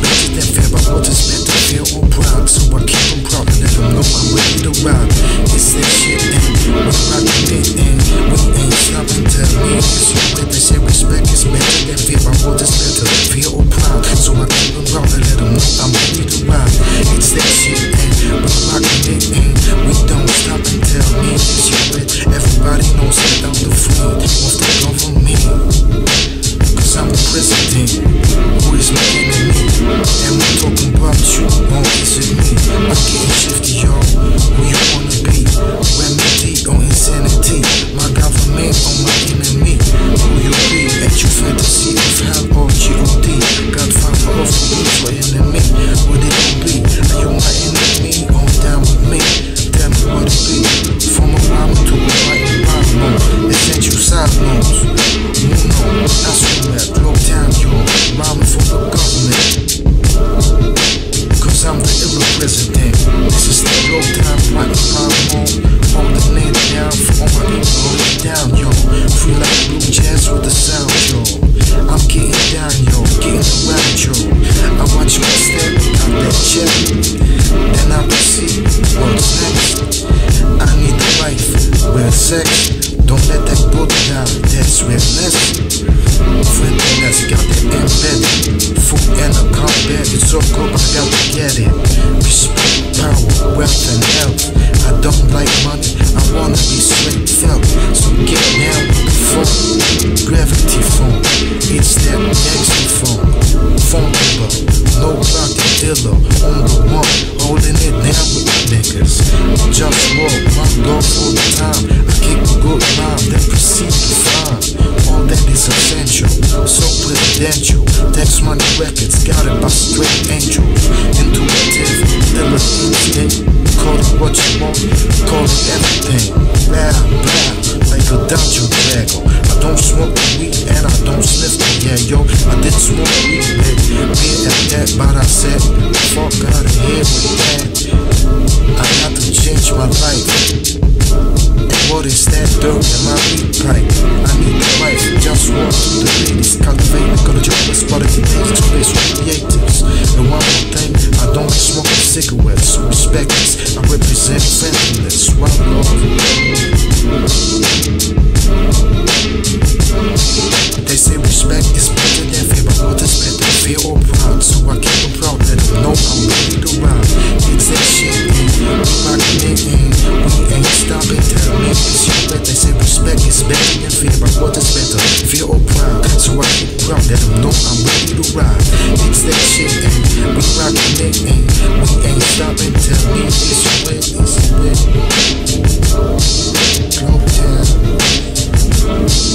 disrespected their pharaoh Dismantle fear or proud, So I keep on proud and let them know I'm ready to ride It's that shit and we're rocking it and We ain't stopping till we is you If they say respect is better than their fear. I will dismantle their fear or pride So I keep on proud and let them know I'm ready to ride It's that shit and we're rocking it and We don't stop until me is you Everybody knows that I'm the fool Won't take over Cause I'm the president. Who is me? you. want to free like me jazz with the sound, yo. I'm getting down, yo, getting around, yo. I watch my step, I'm that jet. Then I proceed, what's next? I need the life, real sex. Don't let that book down, that's as Friendliness, got that embedded. Food and a combat, it's so good, I gotta get it. Respect, power, wealth, and health. I don't like money, I wanna. What you want, call it everything. Blah, blah, like a dungeon dragon. I don't smoke the weed and I don't sniff the yeah, yo. I did smoke weed, cigarettes, respect this. I represent friendliness, one love. They say respect is better than fear, but what is better, fear or proud? So I keep them proud, let them know I'm ready to ride. It's that shit, we rockin' it, and we ain't stopping. Tell me it's your bet. They say respect is better than fear, but what is better, fear or proud? So I keep proud, let them know I'm ready to ride. It's that shit, and we rockin' it, we ain't stoppin'. till we is with us. Glow down.